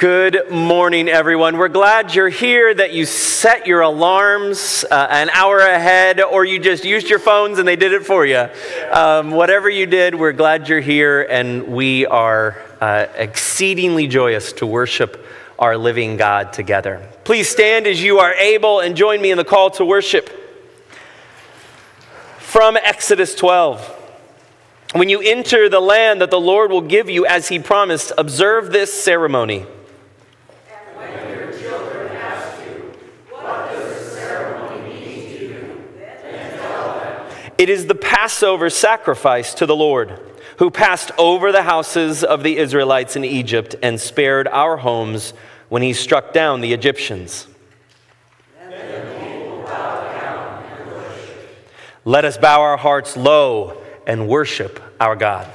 Good morning, everyone. We're glad you're here, that you set your alarms uh, an hour ahead, or you just used your phones and they did it for you. Um, whatever you did, we're glad you're here, and we are uh, exceedingly joyous to worship our living God together. Please stand as you are able and join me in the call to worship from Exodus 12. When you enter the land that the Lord will give you as he promised, observe this ceremony. It is the Passover sacrifice to the Lord, who passed over the houses of the Israelites in Egypt and spared our homes when he struck down the Egyptians. Let us bow our hearts low and worship our God.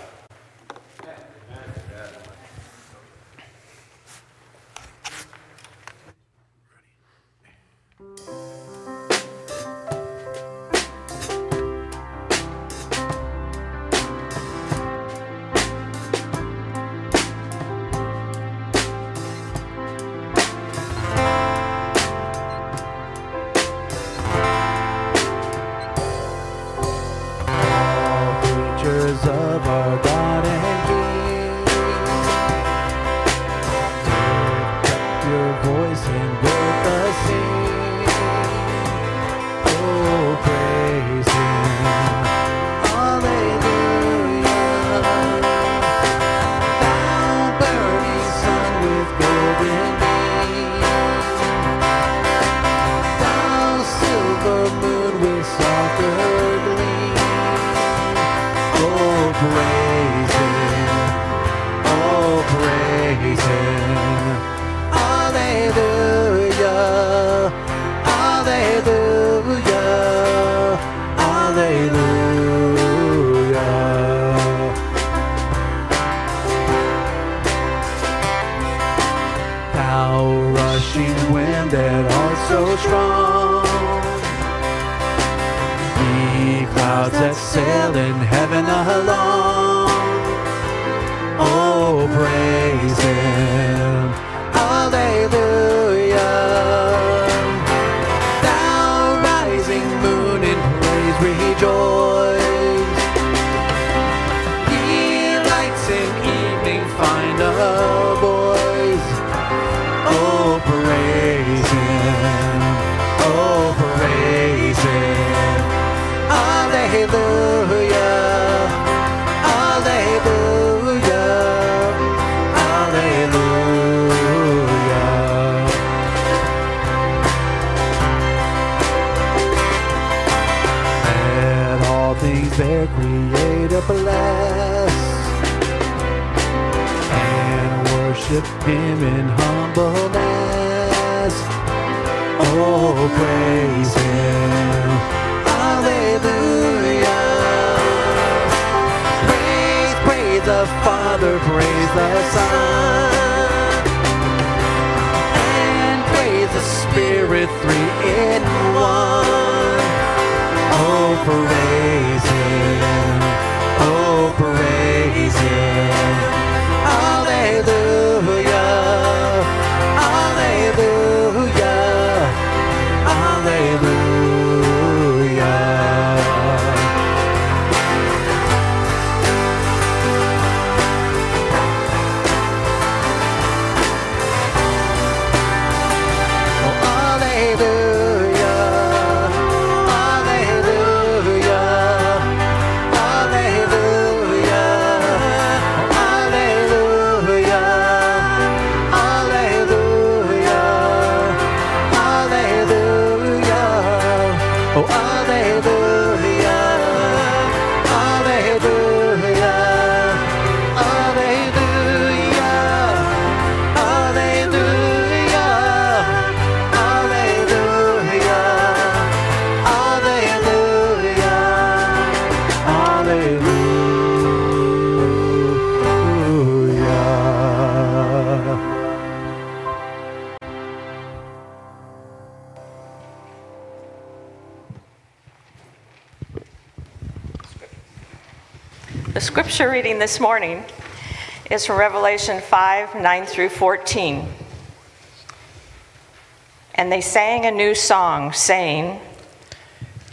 praise Him, oh praise Him, Alleluia, Alleluia, Alleluia. Thou rushing wind that art so strong, ye clouds that sail in him in humbleness. Oh, praise him. Hallelujah. Praise, praise the Father, praise the Son. And praise the Spirit, three in one. Oh, praise him. Scripture reading this morning is from Revelation 5 9 through 14. And they sang a new song, saying,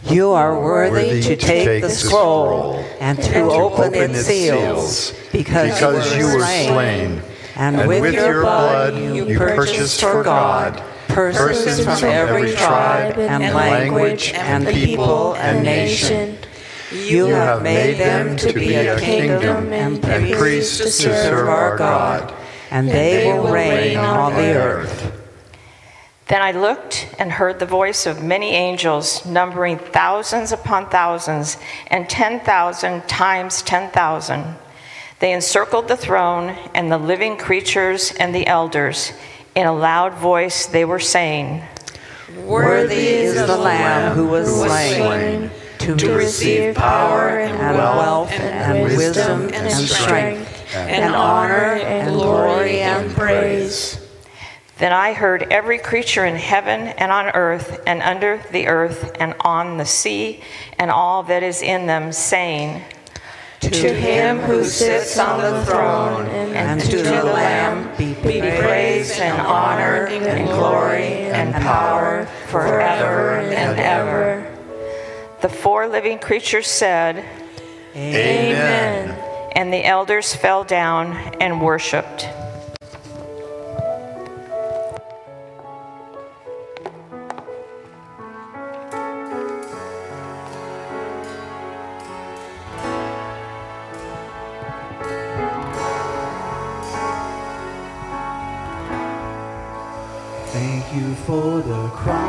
You are worthy, to take, the scroll and to open its seals, because, you were slain. And, with, your blood you purchased for God persons from every tribe and language and people and nation. You have made them to be a kingdom and priests to serve our God, and they will reign on the earth. Then I looked and heard the voice of many angels, numbering thousands upon thousands, and 10,000 times 10,000. They encircled the throne and the living creatures and the elders. In a loud voice, they were saying, Worthy is the Lamb who was slain to receive power and wealth and wisdom and strength and honor and glory and praise. Then I heard every creature in heaven and on earth and under the earth and on the sea and all that is in them saying, To him who sits on the throne and to the Lamb be praise and honor and glory and power forever and ever. The four living creatures said, Amen. And the elders fell down and worshiped. Thank you for the cross,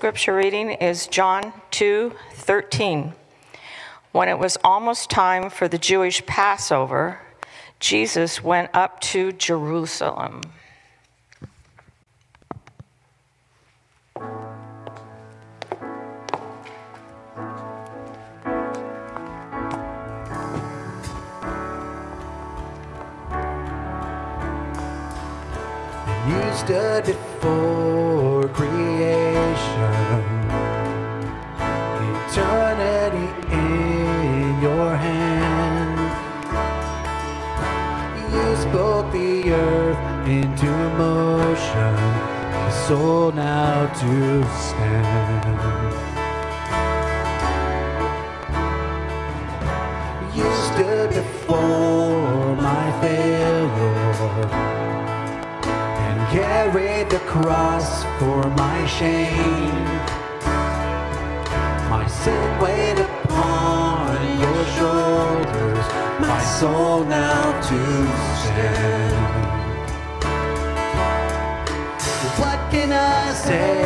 scripture reading is John 2 13. When it was almost time for the Jewish Passover, Jesus went up to Jerusalem. Stood before soul now to stand. You stood before my failure and carried the cross for my shame. My sin weighed upon your shoulders, my soul now to stand. Can I say?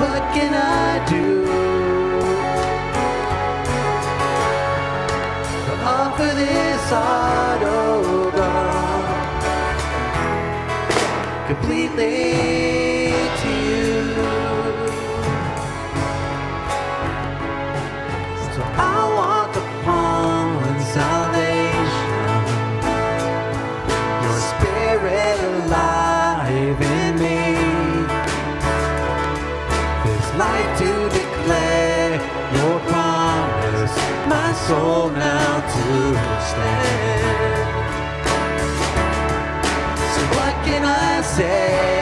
What can I do? offer this oh God, completely soul now to stand. So what can I say?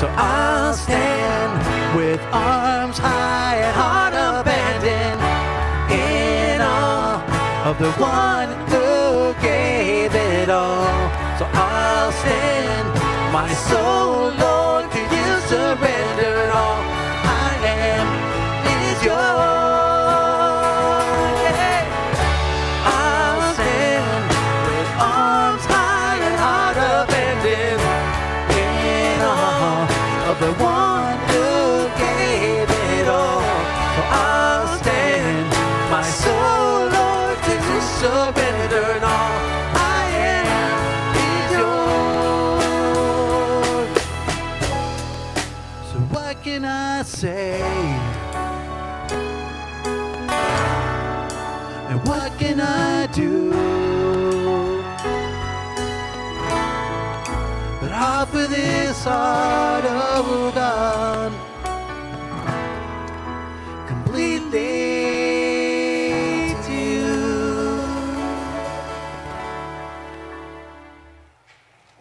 So I'll stand with arms high and heart abandoned in awe of the one who gave it all. So I'll stand, my soul, Lord, to you surrender say? And what can I do? But offer this heart of God completely.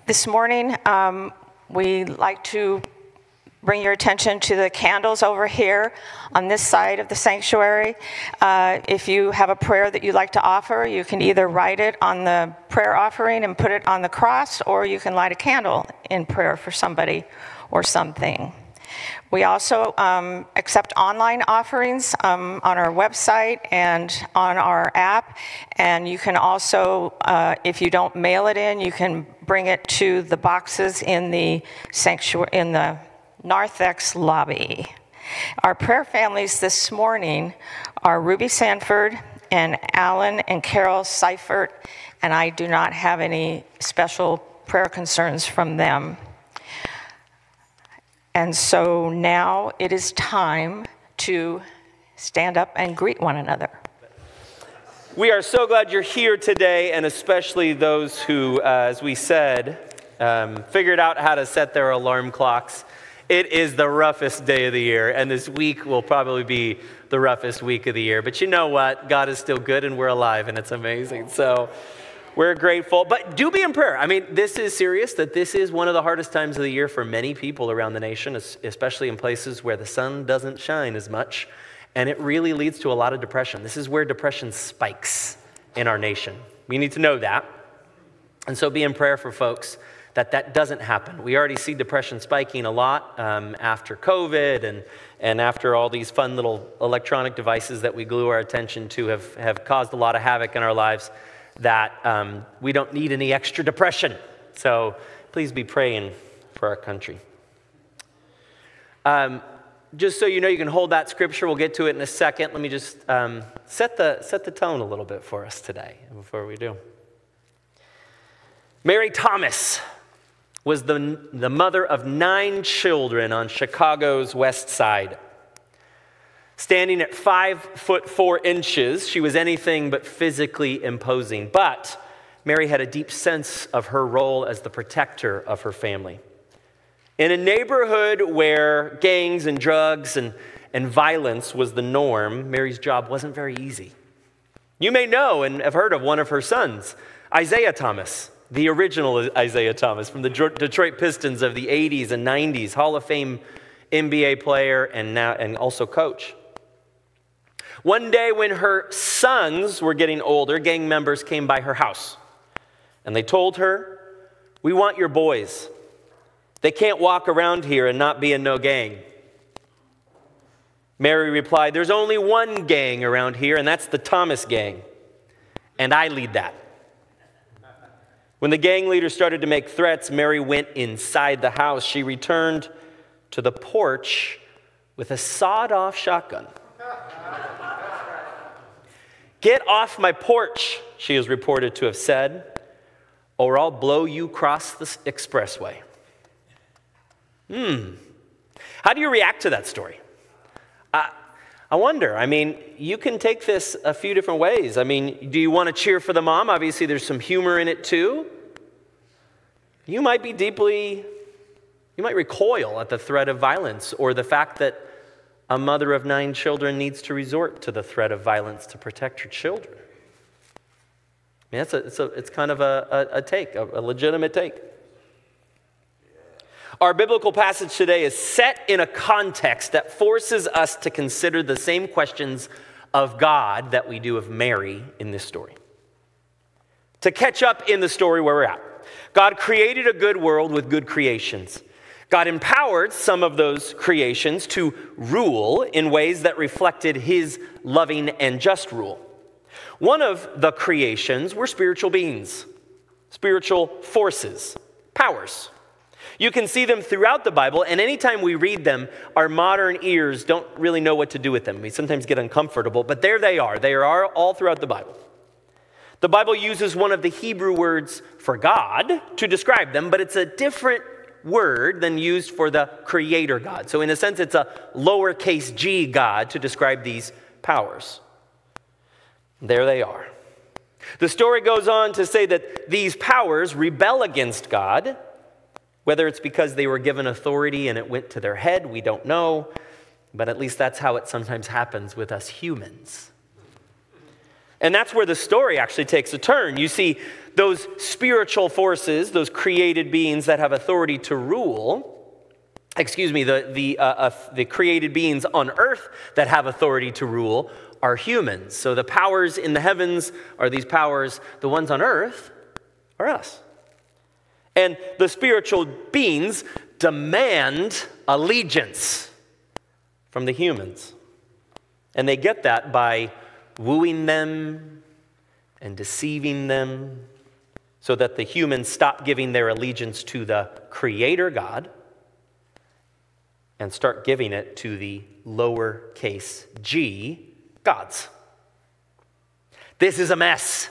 This morning, um, we like to bring your attention to the candles over here on this side of the sanctuary. Uh, if you have a prayer that you'd like to offer, you can either write it on the prayer offering and put it on the cross, or you can light a candle in prayer for somebody or something. We also um, accept online offerings um, on our website and on our app. And you can also, uh, if you don't mail it in, you can bring it to the boxes in the sanctuary, in the narthex lobby. Our prayer families this morning are Ruby Sanford and Alan and Carol Seifert, and I do not have any special prayer concerns from them. And so now it is time to stand up and greet one another. We are so glad you're here today, and especially those who, uh, as we said, um, figured out how to set their alarm clocks. It is the roughest day of the year, and this week will probably be the roughest week of the year. But you know what? God is still good, and we're alive, and it's amazing. So we're grateful. But do be in prayer. I mean, this is serious that this is one of the hardest times of the year for many people around the nation, especially in places where the sun doesn't shine as much. And it really leads to a lot of depression. This is where depression spikes in our nation. We need to know that. And so be in prayer for folks that that doesn't happen. We already see depression spiking a lot um, after COVID and, and after all these fun little electronic devices that we glue our attention to have, have caused a lot of havoc in our lives that um, we don't need any extra depression. So please be praying for our country. Um, just so you know, you can hold that scripture. We'll get to it in a second. Let me just um, set, the, set the tone a little bit for us today before we do. Mary Thomas was the, the mother of nine children on Chicago's west side. Standing at five foot four inches, she was anything but physically imposing. But Mary had a deep sense of her role as the protector of her family. In a neighborhood where gangs and drugs and, and violence was the norm, Mary's job wasn't very easy. You may know and have heard of one of her sons, Isiah Thomas, the original Isiah Thomas from the Detroit Pistons of the 80s and 90s, Hall of Fame NBA player and, now, and also coach. One day, when her sons were getting older, gang members came by her house and they told her, We want your boys. They can't walk around here and not be in no gang. Mary replied, There's only one gang around here, and that's the Thomas gang. And I lead that. When the gang leader started to make threats, Mary went inside the house. She returned to the porch with a sawed off shotgun. Get off my porch, she is reported to have said, or I'll blow you across the expressway. Hmm. How do you react to that story? Uh, I wonder. I mean, you can take this a few different ways. I mean, do you want to cheer for the mom? Obviously, there's some humor in it too. You might be deeply, you might recoil at the threat of violence or the fact that a mother of nine children needs to resort to the threat of violence to protect her children. I mean, that's a, it's, a, it's kind of a, a, a take, a, a legitimate take. Our biblical passage today is set in a context that forces us to consider the same questions of God that we do of Mary in this story. To catch up in the story where we're at, God created a good world with good creations. God empowered some of those creations to rule in ways that reflected his loving and just rule. One of the creations were spiritual beings, spiritual forces, powers. You can see them throughout the Bible, and anytime we read them, our modern ears don't really know what to do with them. We sometimes get uncomfortable, but there they are. They are all throughout the Bible. The Bible uses one of the Hebrew words for God to describe them, but it's a different word than used for the creator God. So, in a sense, it's a lowercase g God to describe these powers. There they are. The story goes on to say that these powers rebel against God, whether it's because they were given authority and it went to their head, we don't know, but at least that's how it sometimes happens with us humans. And that's where the story actually takes a turn. You see, those spiritual forces, those created beings that have authority to rule, excuse me, the, the, uh, uh, the created beings on earth that have authority to rule are humans. So the powers in the heavens are these powers, the ones on earth are us. And the spiritual beings demand allegiance from the humans. And they get that by wooing them and deceiving them so that the humans stop giving their allegiance to the Creator God and start giving it to the lowercase g gods. This is a mess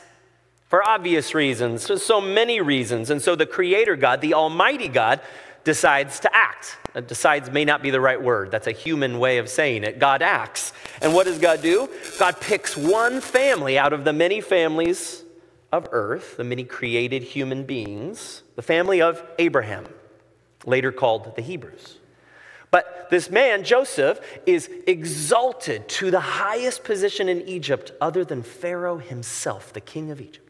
for obvious reasons, for so many reasons. And so the Creator God, the Almighty God, decides to act. Decides may not be the right word. That's a human way of saying it. God acts. And what does God do? God picks one family out of the many families of earth, the many created human beings, the family of Abraham, later called the Hebrews. But this man, Joseph, is exalted to the highest position in Egypt other than Pharaoh himself, the king of Egypt.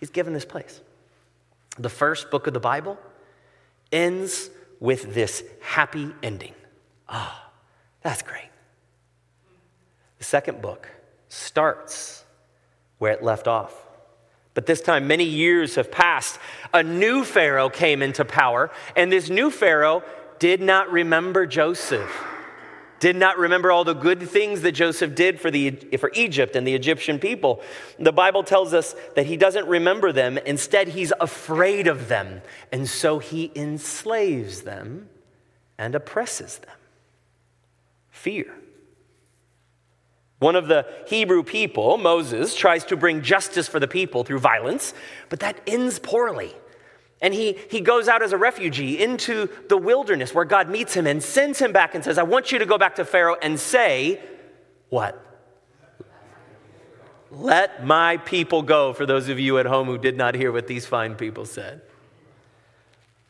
He's given this place. The first book of the Bible ends with this happy ending. Ah, oh, that's great. The second book starts where it left off. But this time, many years have passed. A new Pharaoh came into power, and this new Pharaoh did not remember Joseph, did not remember all the good things that Joseph did for, the, for Egypt and the Egyptian people. The Bible tells us that he doesn't remember them. Instead, he's afraid of them. And so he enslaves them and oppresses them. Fear. One of the Hebrew people, Moses, tries to bring justice for the people through violence, but that ends poorly. And he, he goes out as a refugee into the wilderness where God meets him and sends him back and says, I want you to go back to Pharaoh and say, What? Let my people go, for those of you at home who did not hear what these fine people said.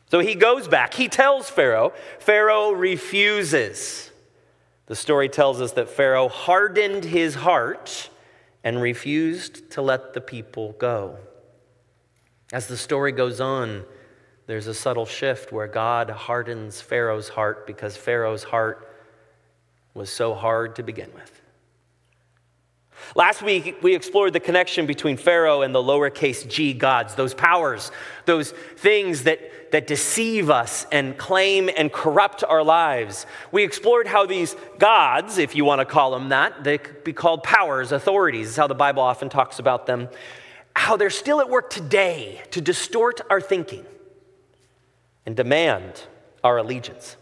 So he goes back. He tells Pharaoh. Pharaoh refuses. The story tells us that Pharaoh hardened his heart and refused to let the people go. As the story goes on, there's a subtle shift where God hardens Pharaoh's heart because Pharaoh's heart was so hard to begin with. Last week, we explored the connection between Pharaoh and the lowercase g gods, those powers, those things that, that deceive us and claim and corrupt our lives. We explored how these gods, if you want to call them that, they could be called powers, authorities, is how the Bible often talks about them, how they're still at work today to distort our thinking and demand our allegiance.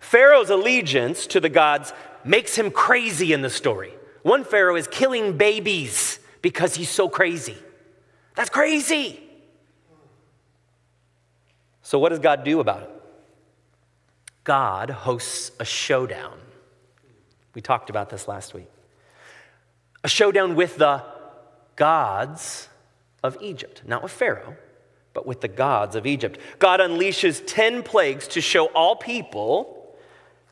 Pharaoh's allegiance to the gods makes him crazy in the story. One Pharaoh is killing babies because he's so crazy. That's crazy. So, what does God do about it? God hosts a showdown. We talked about this last week. A showdown with the gods of Egypt, not with Pharaoh, but with the gods of Egypt. God unleashes 10 plagues to show all people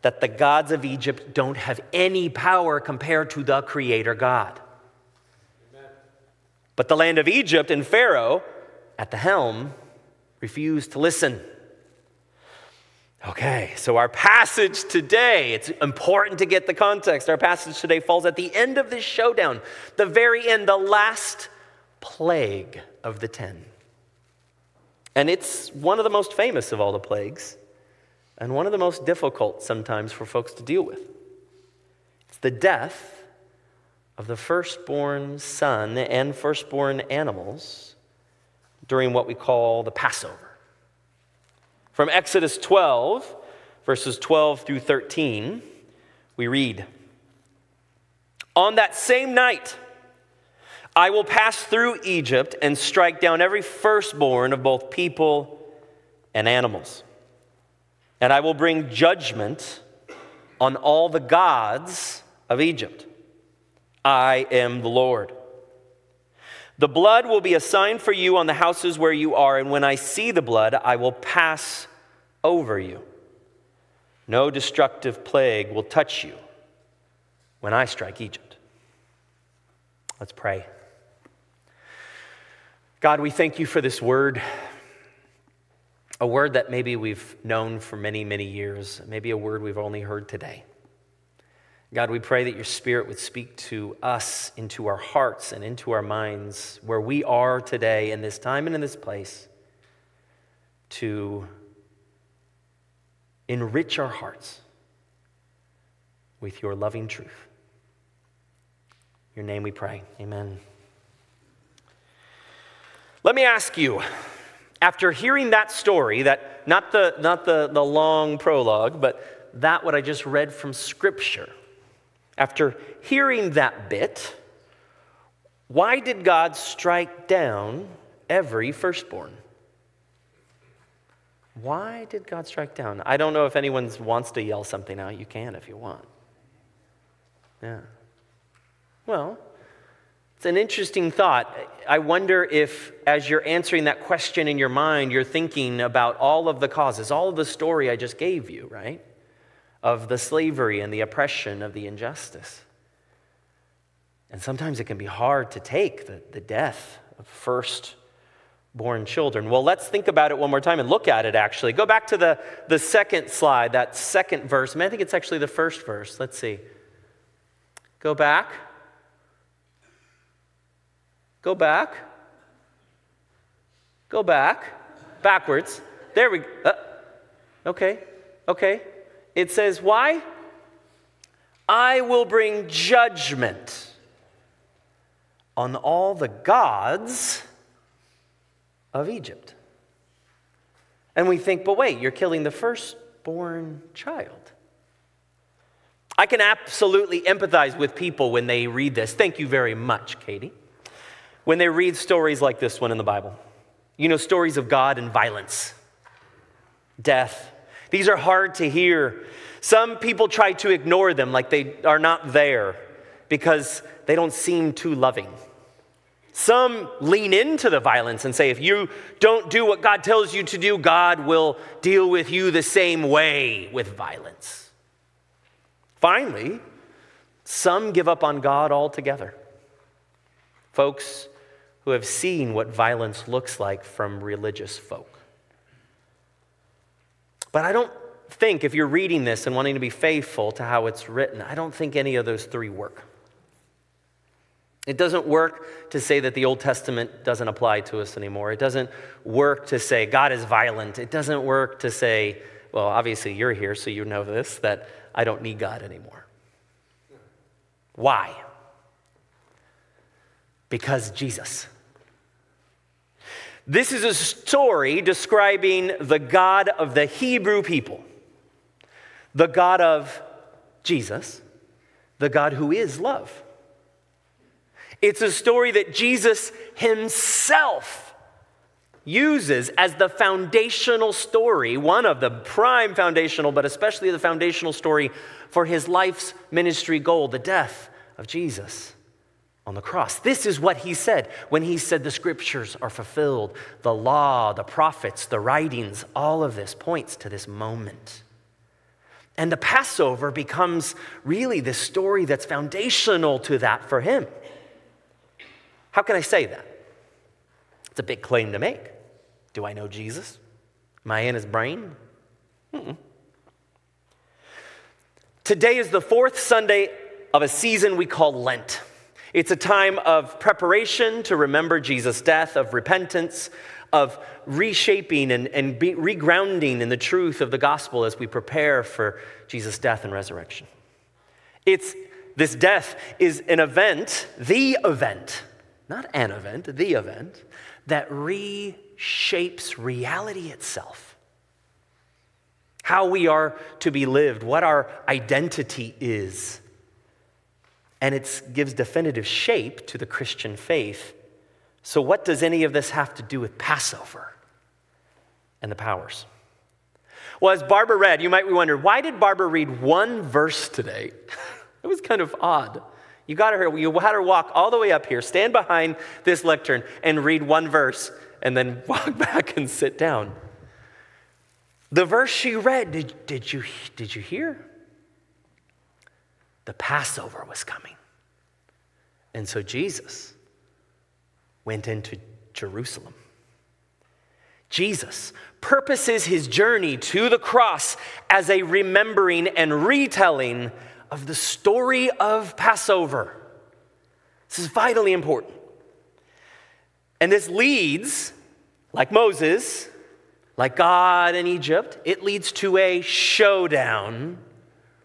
that the gods of Egypt don't have any power compared to the Creator God. But the land of Egypt and Pharaoh at the helm refused to listen. Okay, so our passage today, it's important to get the context. Our passage today falls at the end of this showdown, the very end, the last plague of the ten. And it's one of the most famous of all the plagues, and one of the most difficult sometimes for folks to deal with. It's the death of the firstborn son and firstborn animals during what we call the Passover. From Exodus 12, verses 12 through 13, we read On that same night, I will pass through Egypt and strike down every firstborn of both people and animals. And I will bring judgment on all the gods of Egypt. I am the Lord. The blood will be a sign for you on the houses where you are, and when I see the blood, I will pass over you. No destructive plague will touch you when I strike Egypt. Let's pray. God, we thank you for this word, a word that maybe we've known for many, many years, maybe a word we've only heard today. God, we pray that your spirit would speak to us, into our hearts, and into our minds, where we are today in this time and in this place, to enrich our hearts with your loving truth. Your name we pray. Amen. Let me ask you, after hearing that story, that not the, not the, the long prologue, but that what I just read from Scripture, after hearing that bit, why did God strike down every firstborn? Why did God strike down? I don't know if anyone wants to yell something out. You can if you want. Yeah. Well, it's an interesting thought. I wonder if, as you're answering that question in your mind, you're thinking about all of the causes, all of the story I just gave you, right? Of the slavery and the oppression, of the injustice. And sometimes it can be hard to take the, the death of first born children. Well, let's think about it one more time and look at it actually. Go back to the, the second slide, that second verse. I, mean, I think it's actually the first verse. Let's see. Go back. Go back. Go back. Backwards. There we go. Uh, okay. Okay. It says, Why? I will bring judgment on all the gods of Egypt. And we think, but wait, you're killing the firstborn child. I can absolutely empathize with people when they read this. Thank you very much, Katie when they read stories like this one in the Bible. You know, stories of God and violence, death. These are hard to hear. Some people try to ignore them like they are not there because they don't seem too loving. Some lean into the violence and say, if you don't do what God tells you to do, God will deal with you the same way with violence. Finally, some give up on God altogether. Folks, who have seen what violence looks like from religious folk. But I don't think, if you're reading this and wanting to be faithful to how it's written, I don't think any of those three work. It doesn't work to say that the Old Testament doesn't apply to us anymore. It doesn't work to say God is violent. It doesn't work to say, well, obviously you're here, so you know this, that I don't need God anymore. Why? Because Jesus. This is a story describing the God of the Hebrew people, the God of Jesus, the God who is love. It's a story that Jesus himself uses as the foundational story, one of the prime foundational, but especially the foundational story for his life's ministry goal, the death of Jesus on the cross. This is what he said when he said the scriptures are fulfilled. The law, the prophets, the writings, all of this points to this moment. And the Passover becomes really the story that's foundational to that for him. How can I say that? It's a big claim to make. Do I know Jesus? Am I in his brain? Mm-mm. Today is the fourth Sunday of a season we call Lent. It's a time of preparation to remember Jesus' death, of repentance, of reshaping and, and be, regrounding in the truth of the gospel as we prepare for Jesus' death and resurrection. It's this death is an event, the event, not an event, the event, that reshapes reality itself. How we are to be lived, what our identity is and it gives definitive shape to the Christian faith. So, what does any of this have to do with Passover? and the powers. Well, as Barbara read, you might be wondering, why did Barbara read one verse today? it was kind of odd. You got her, you had her walk all the way up here, stand behind this lectern, and read one verse, and then walk back and sit down. The verse she read, did, did, you, did you hear? The Passover was coming. And so Jesus went into Jerusalem. Jesus purposes his journey to the cross as a remembering and retelling of the story of Passover. This is vitally important. And this leads, like Moses, like God in Egypt, it leads to a showdown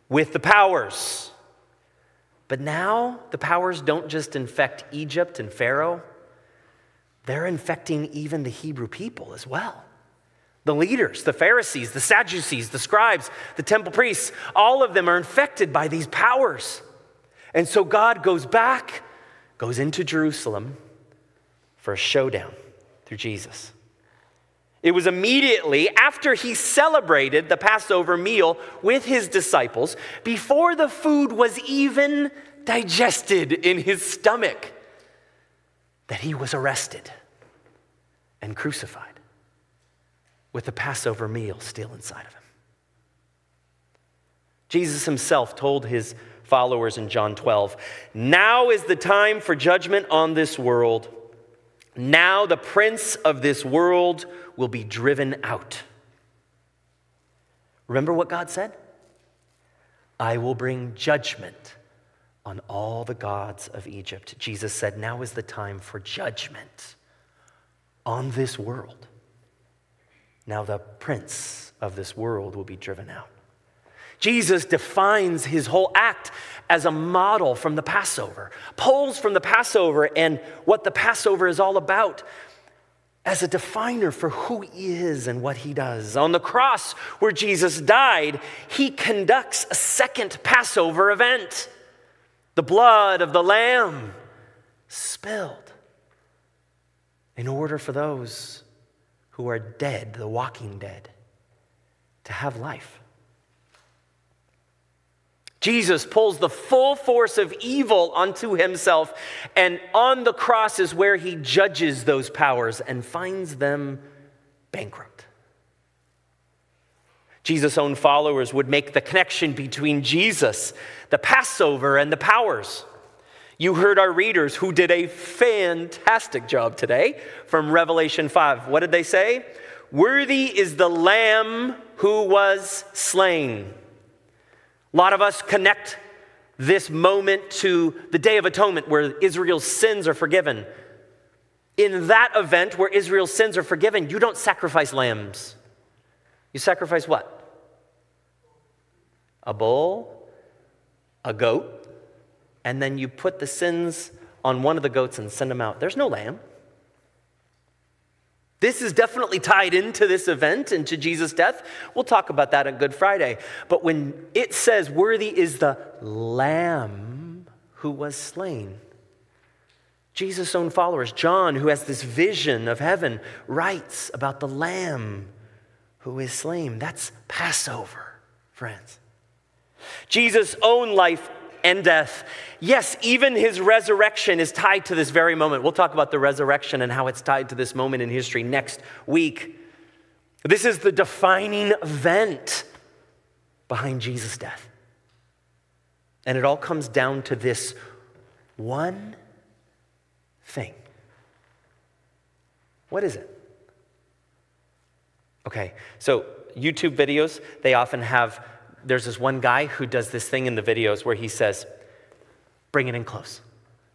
with the powers. But now the powers don't just infect Egypt and Pharaoh, they're infecting even the Hebrew people as well. The leaders, the Pharisees, the Sadducees, the scribes, the temple priests, all of them are infected by these powers. And so God goes back, goes into Jerusalem for a showdown through Jesus. It was immediately after he celebrated the Passover meal with his disciples, before the food was even digested in his stomach that he was arrested and crucified with the Passover meal still inside of him. Jesus himself told his followers in John 12, Now is the time for judgment on this world. Now the prince of this world will be driven out. Remember what God said? I will bring judgment on all the gods of Egypt. Jesus said, Now is the time for judgment on this world. Now the prince of this world will be driven out. Jesus defines his whole act as a model from the Passover, pulls from the Passover and what the Passover is all about as a definer for who he is and what he does. On the cross where Jesus died, he conducts a second Passover event the blood of the Lamb spilled in order for those who are dead, the walking dead, to have life. Jesus pulls the full force of evil onto himself, and on the cross is where he judges those powers and finds them bankrupt. Jesus' own followers would make the connection between Jesus, the Passover, and the powers. You heard our readers who did a fantastic job today from Revelation 5. What did they say? Worthy is the Lamb who was slain. A lot of us connect this moment to the Day of Atonement where Israel's sins are forgiven. In that event where Israel's sins are forgiven, you don't sacrifice lambs. You sacrifice what? A bull, a goat, and then you put the sins on one of the goats and send them out. There's no lamb. This is definitely tied into this event, and to Jesus' death. We'll talk about that on Good Friday. But when it says, Worthy is the Lamb who was slain, Jesus' own followers, John, who has this vision of heaven, writes about the Lamb who is slain. That's Passover, friends. Jesus' own life and death. Yes, even his resurrection is tied to this very moment. We'll talk about the resurrection and how it's tied to this moment in history next week. This is the defining event behind Jesus' death. And it all comes down to this one thing. What is it? Okay, so YouTube videos, they often have there's this one guy who does this thing in the videos where he says, Bring it in close,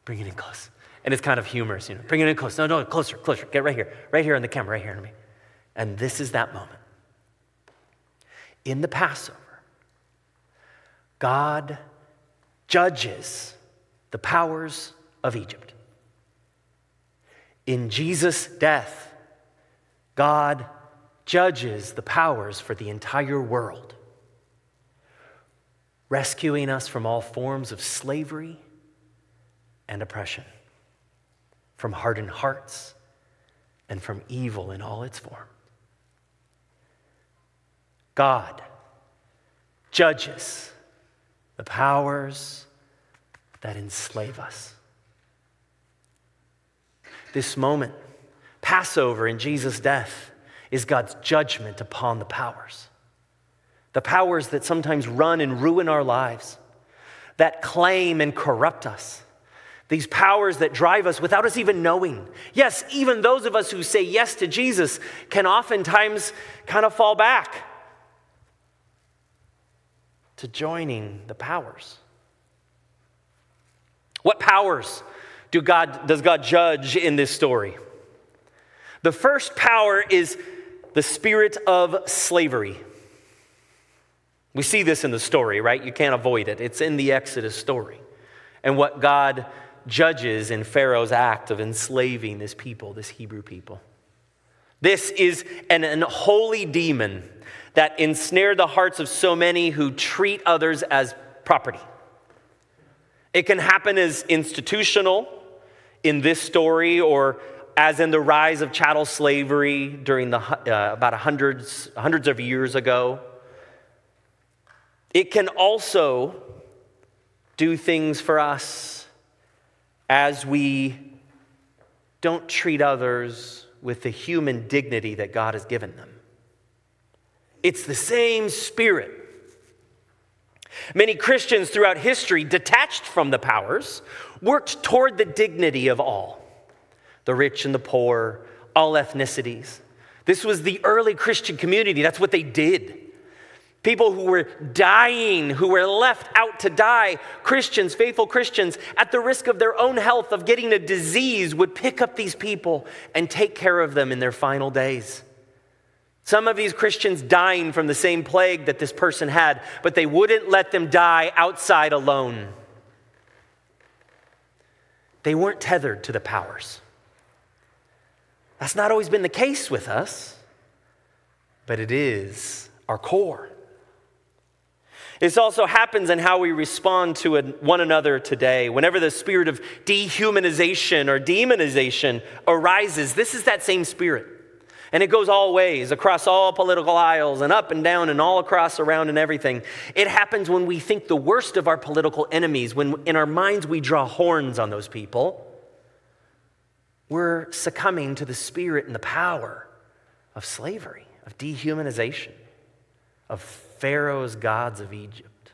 bring it in close. And it's kind of humorous, you know, bring it in close. No, no, closer, closer. Get right here, right here on the camera, right here to me. And this is that moment. In the Passover, God judges the powers of Egypt. In Jesus' death, God judges the powers for the entire world rescuing us from all forms of slavery and oppression, from hardened hearts and from evil in all its form. God judges the powers that enslave us. This moment, Passover in Jesus' death, is God's judgment upon the powers. The powers that sometimes run and ruin our lives, that claim and corrupt us. These powers that drive us without us even knowing. Yes, even those of us who say yes to Jesus can oftentimes kind of fall back to joining the powers. What powers do God, does God judge in this story? The first power is the spirit of slavery. We see this in the story, right? You can't avoid it. It's in the Exodus story. And what God judges in Pharaoh's act of enslaving this people, this Hebrew people. This is an unholy demon that ensnared the hearts of so many who treat others as property. It can happen as institutional in this story or as in the rise of chattel slavery during the, uh, about hundreds, hundreds of years ago. It can also do things for us as we don't treat others with the human dignity that God has given them. It's the same spirit. Many Christians throughout history, detached from the powers, worked toward the dignity of all the rich and the poor, all ethnicities. This was the early Christian community. That's what they did. People who were dying, who were left out to die, Christians, faithful Christians, at the risk of their own health, of getting a disease, would pick up these people and take care of them in their final days. Some of these Christians dying from the same plague that this person had, but they wouldn't let them die outside alone. They weren't tethered to the powers. That's not always been the case with us, but it is our core. This also happens in how we respond to one another today. Whenever the spirit of dehumanization or demonization arises, this is that same spirit. And it goes all ways, across all political aisles, and up and down, and all across, around, and everything. It happens when we think the worst of our political enemies, when in our minds we draw horns on those people. We're succumbing to the spirit and the power of slavery, of dehumanization, of Pharaoh's gods of Egypt.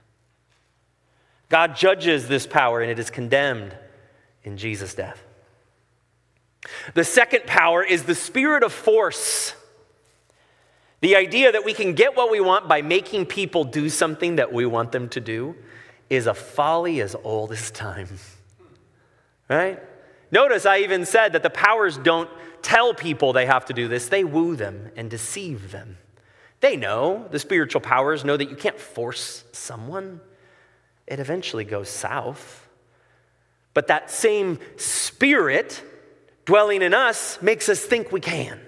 God judges this power and it is condemned in Jesus' death. The second power is the spirit of force. The idea that we can get what we want by making people do something that we want them to do is a folly as old as time. Right? Notice I even said that the powers don't tell people they have to do this, they woo them and deceive them. They know, the spiritual powers know that you can't force someone, it eventually goes south. But that same spirit dwelling in us makes us think we can.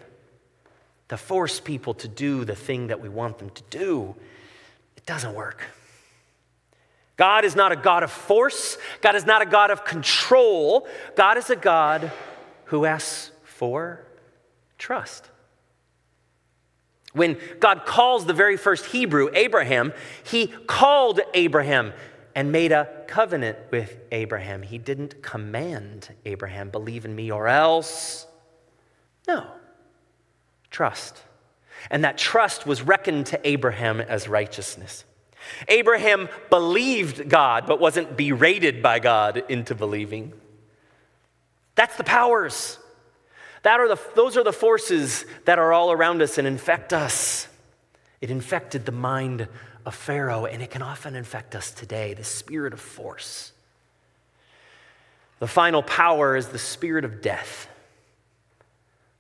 To force people to do the thing that we want them to do, it doesn't work. God is not a God of force. God is not a God of control. God is a God who asks for trust. When God calls the very first Hebrew, Abraham, he called Abraham and made a covenant with Abraham. He didn't command Abraham, believe in me or else. No. Trust. And that trust was reckoned to Abraham as righteousness. Abraham believed God, but wasn't berated by God into believing. That's the powers. That are the, those are the forces that are all around us and infect us. It infected the mind of Pharaoh, and it can often infect us today the spirit of force. The final power is the spirit of death.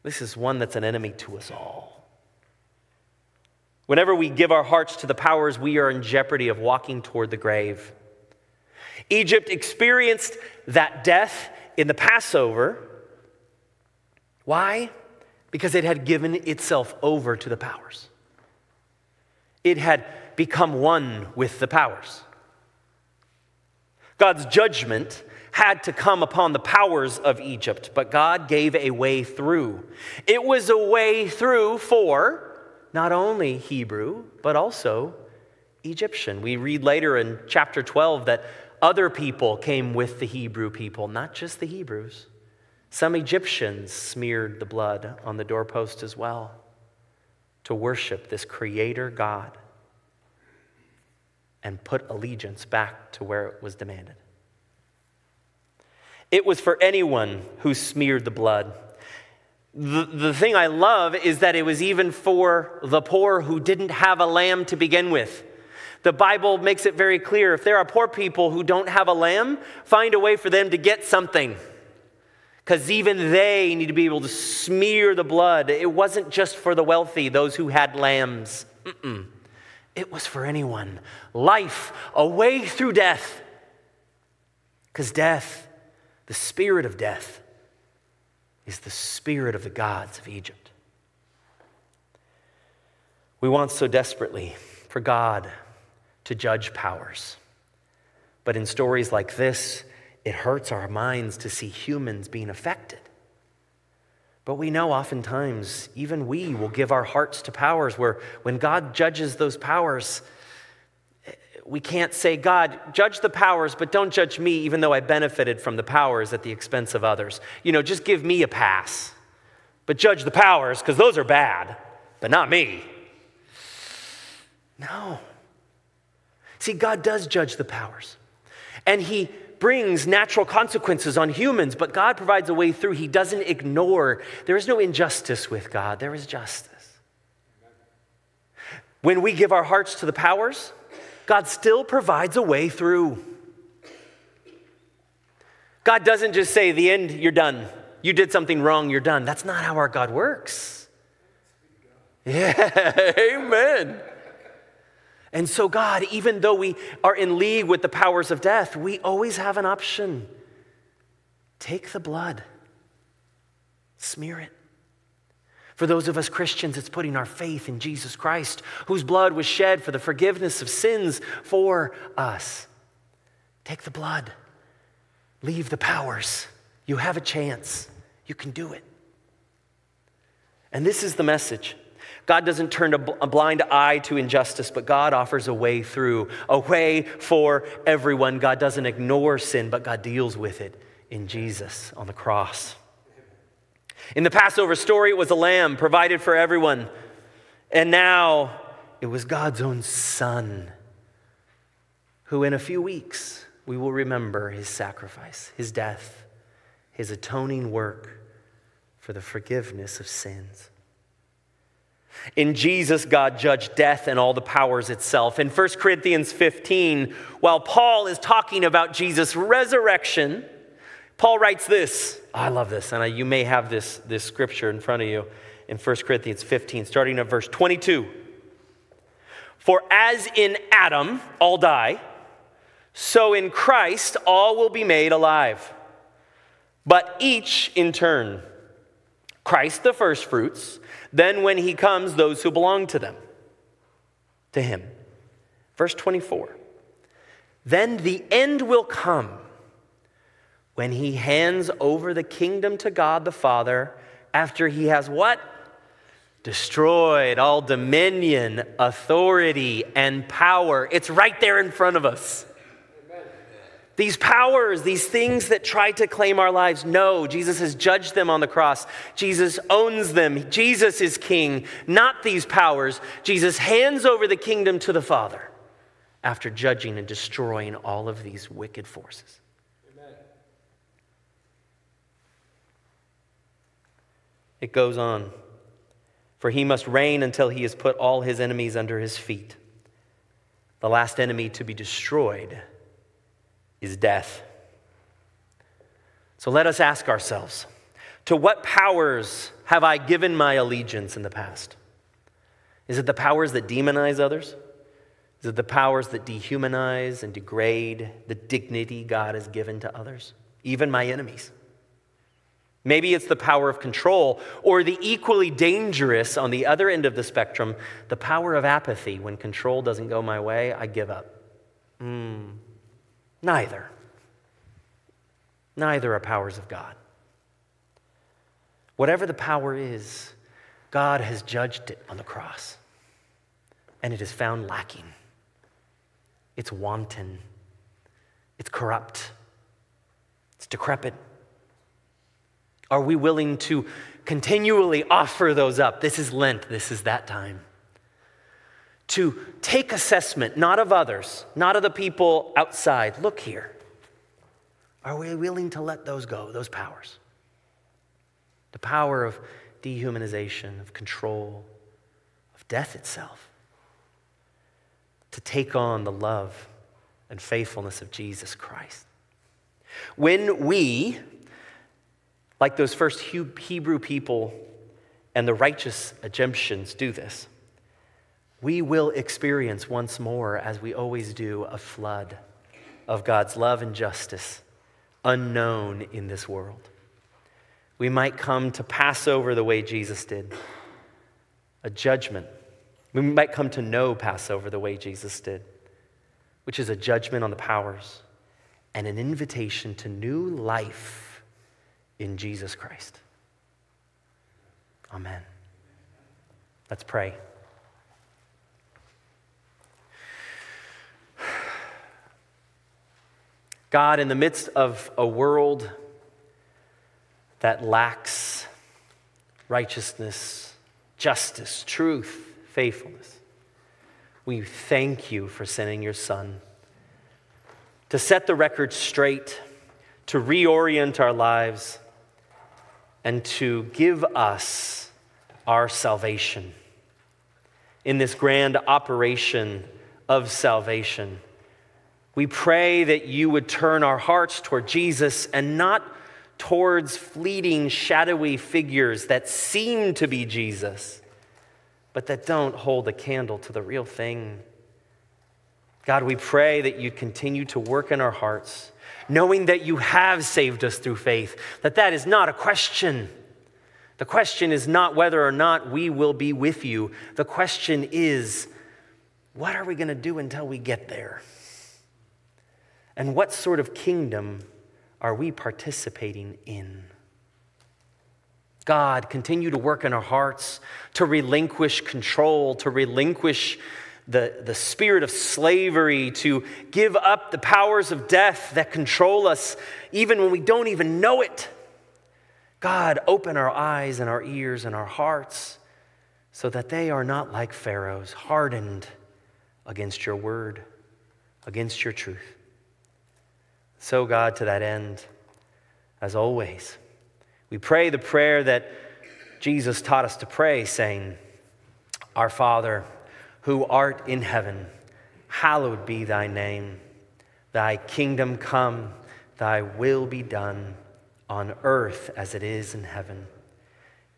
This is one that's an enemy to us all. Whenever we give our hearts to the powers, we are in jeopardy of walking toward the grave. Egypt experienced that death in the Passover why? Because it had given itself over to the powers. It had become one with the powers. God's judgment had to come upon the powers of Egypt, but God gave a way through. It was a way through for not only Hebrew, but also Egyptian. We read later in chapter 12 that other people came with the Hebrew people, not just the Hebrews. Some Egyptians smeared the blood on the doorpost as well to worship this creator God and put allegiance back to where it was demanded. It was for anyone who smeared the blood. The, the thing I love is that it was even for the poor who didn't have a lamb to begin with. The Bible makes it very clear if there are poor people who don't have a lamb, find a way for them to get something. Because even they need to be able to smear the blood. It wasn't just for the wealthy, those who had lambs. Mm-mm. It was for anyone. Life, a way through death. Because death, the spirit of death, is the spirit of the gods of Egypt. We want so desperately for God to judge powers. But in stories like this, it hurts our minds to see humans being affected. But we know oftentimes, even we will give our hearts to powers where when God judges those powers, we can't say, God, judge the powers, but don't judge me, even though I benefited from the powers at the expense of others. You know, just give me a pass, but judge the powers, because those are bad, but not me. No. See, God does judge the powers, and He brings natural consequences on humans, but God provides a way through. He doesn't ignore. There is no injustice with God, there is justice. When we give our hearts to the powers, God still provides a way through. God doesn't just say, the end, you're done. You did something wrong, you're done. That's not how our God works. Yeah, amen. And so, God, even though we are in league with the powers of death, we always have an option. Take the blood, smear it. For those of us Christians, it's putting our faith in Jesus Christ, whose blood was shed for the forgiveness of sins for us. Take the blood, leave the powers. You have a chance. You can do it. And this is the message. God doesn't turn a blind eye to injustice, but God offers a way through, a way for everyone. God doesn't ignore sin, but God deals with it in Jesus on the cross. In the Passover story, it was a lamb provided for everyone. And now it was God's own Son, who in a few weeks we will remember his sacrifice, his death, his atoning work for the forgiveness of sins. In Jesus, God judged death and all the powers itself. In 1 Corinthians 15, while Paul is talking about Jesus' resurrection, Paul writes this. I love this, and you may have this, this scripture in front of you in 1 Corinthians 15, starting at verse 22. For as in Adam all die, so in Christ all will be made alive, but each in turn. Christ the firstfruits then, when he comes, those who belong to them, to him. Verse 24 Then the end will come when he hands over the kingdom to God the Father after he has what? Destroyed all dominion, authority, and power. It's right there in front of us. These powers, these things that try to claim our lives, no, Jesus has judged them on the cross. Jesus owns them. Jesus is king, not these powers. Jesus hands over the kingdom to the Father after judging and destroying all of these wicked forces. Amen. It goes on. For he must reign until he has put all his enemies under his feet. The last enemy to be destroyed is death. So let us ask ourselves to what powers have I given my allegiance in the past? Is it the powers that demonize others? Is it the powers that dehumanize and degrade the dignity God has given to others, even my enemies? Maybe it's the power of control, or the equally dangerous on the other end of the spectrum, the power of apathy. When control doesn't go my way, I give up. Hmm. Neither. Neither are powers of God. Whatever the power is, God has judged it on the cross, and it is found lacking. It's wanton, it's corrupt, it's decrepit. Are we willing to continually offer those up? This is Lent, this is that time. To take assessment, not of others, not of the people outside. Look here. Are we willing to let those go, those powers? The power of dehumanization, of control, of death itself, to take on the love and faithfulness of Jesus Christ. When we, like those first Hebrew people and the righteous Egyptians, do this, we will experience once more, as we always do, a flood of God's love and justice unknown in this world we might come to Passover the way Jesus did a judgment. We might come to know Passover the way Jesus did, which is a judgment on the powers and an invitation to new life in Jesus Christ. Amen. Let's pray. God, in the midst of a world that lacks righteousness, justice, truth, faithfulness. We thank you for sending your Son to set the record straight, to reorient our lives, and to give us our salvation. In this grand operation of salvation, we pray that you would turn our hearts toward Jesus and not towards fleeting, shadowy figures that seem to be Jesus, but that don't hold a candle to the real thing. God, we pray that you continue to work in our hearts, knowing that you have saved us through faith, that that is not a question. The question is not whether or not we will be with you. The question is, what are we going to do until we get there? And what sort of kingdom are we participating in? God, continue to work in our hearts to relinquish control, to relinquish the, the spirit of slavery, to give up the powers of death that control us, even when we don't even know it. God, open our eyes and our ears and our hearts so that they are not like Pharaoh's, hardened against your word, against your truth. So, God, to that end, as always, we pray the prayer that Jesus taught us to pray, saying, Our Father, who art in heaven, hallowed be thy name. Thy kingdom come, thy will be done on earth as it is in heaven.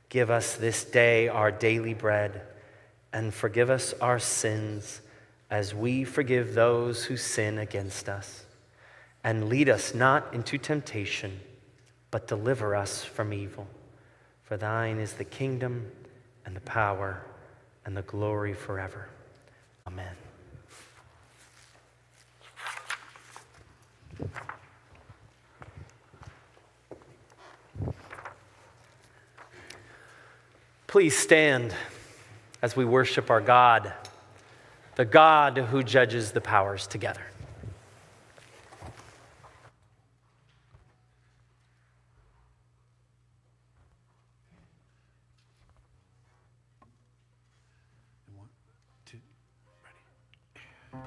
Give us this day our daily bread, and forgive us our sins as we forgive those who sin against us and lead us not into temptation, but deliver us from evil. For thine is the kingdom and the power and the glory forever. Amen. Please stand as we worship our God, the God who judges the powers together.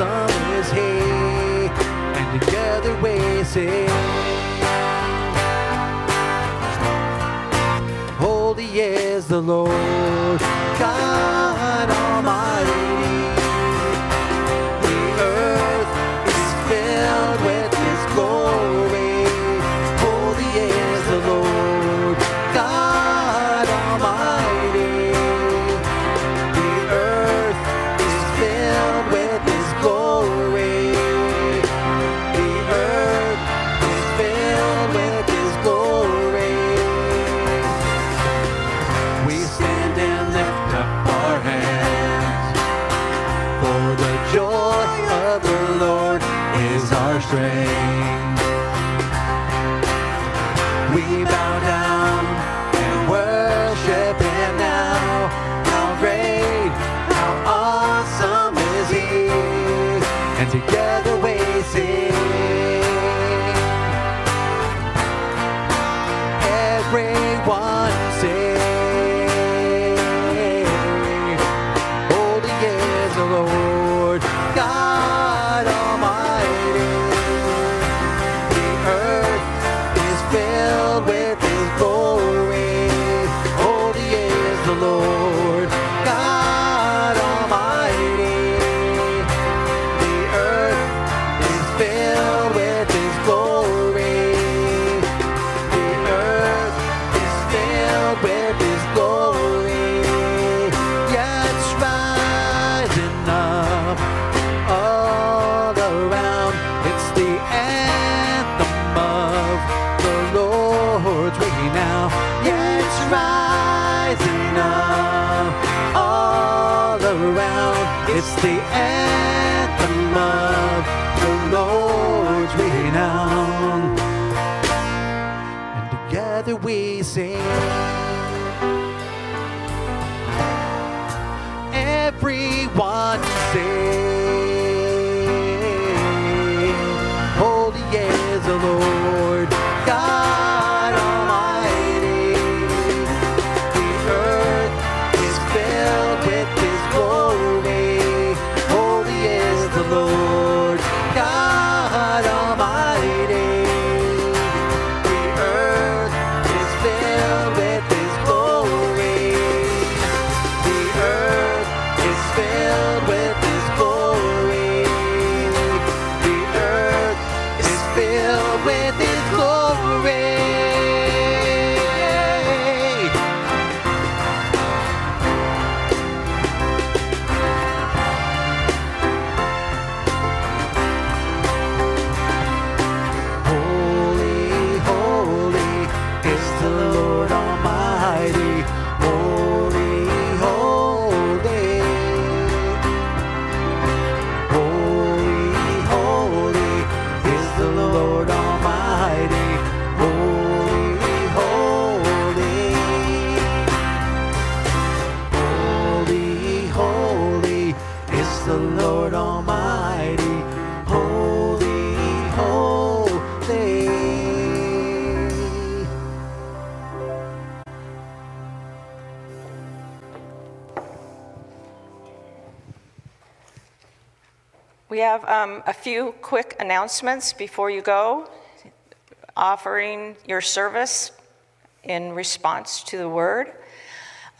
sun is here, and together we sing. Holy is the Lord God Almighty. Have um, a few quick announcements before you go, offering your service in response to the word.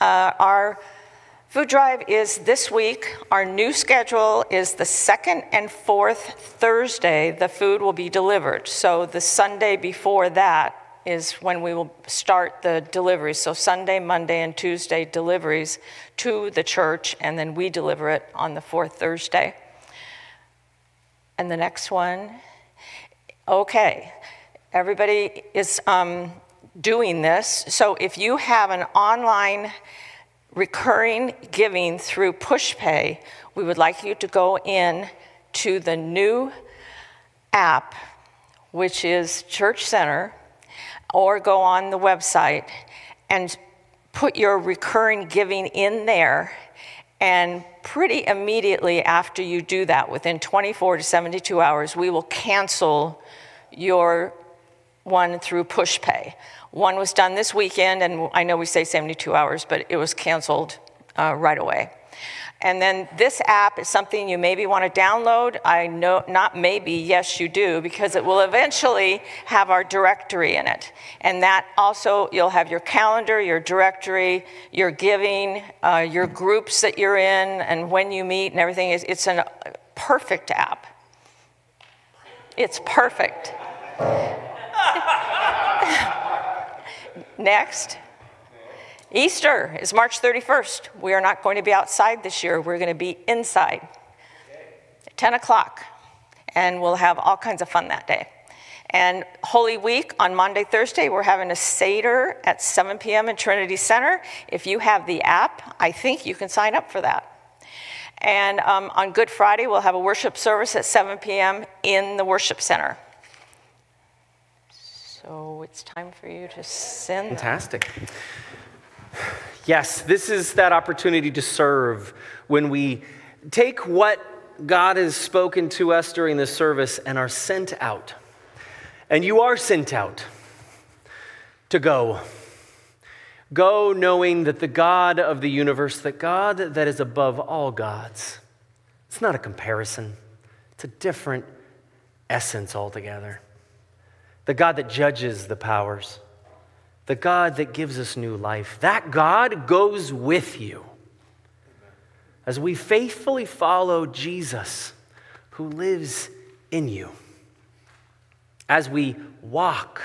Uh, our food drive is this week. Our new schedule is the second and fourth Thursday, the food will be delivered. So the Sunday before that is when we will start the deliveries. So Sunday, Monday, and Tuesday deliveries to the church, and then we deliver it on the fourth Thursday. And the next one. Okay, everybody is um, doing this. So if you have an online recurring giving through PushPay, we would like you to go in to the new app, which is Church Center, or go on the website and put your recurring giving in there. And pretty immediately after you do that, within 24 to 72 hours, we will cancel your one through PushPay. One was done this weekend, and I know we say 72 hours, but it was canceled uh, right away. And then this app is something you maybe want to download. I know, not maybe, yes, you do, because it will eventually have our directory in it. And that also, you'll have your calendar, your directory, your giving, uh, your groups that you're in, and when you meet and everything. It's, it's a perfect app. It's perfect. Next. Easter is March 31st. We are not going to be outside this year. We're going to be inside. at 10 o'clock. And we'll have all kinds of fun that day. And Holy Week on Monday, Thursday, we're having a Seder at 7 p.m. in Trinity Center. If you have the app, I think you can sign up for that. And um, on Good Friday, we'll have a worship service at 7 p.m. in the worship center. So it's time for you to send. Fantastic. Yes, this is that opportunity to serve when we take what God has spoken to us during this service and are sent out. And you are sent out to go. Go knowing that the God of the universe, the God that is above all gods, it's not a comparison, it's a different essence altogether. The God that judges the powers, the God that gives us new life, that God goes with you. As we faithfully follow Jesus, who lives in you, as we walk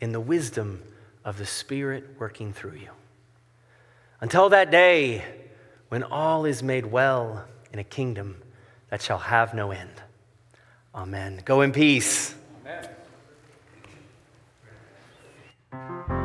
in the wisdom of the Spirit working through you. Until that day when all is made well in a kingdom that shall have no end. Amen. Go in peace. Amen.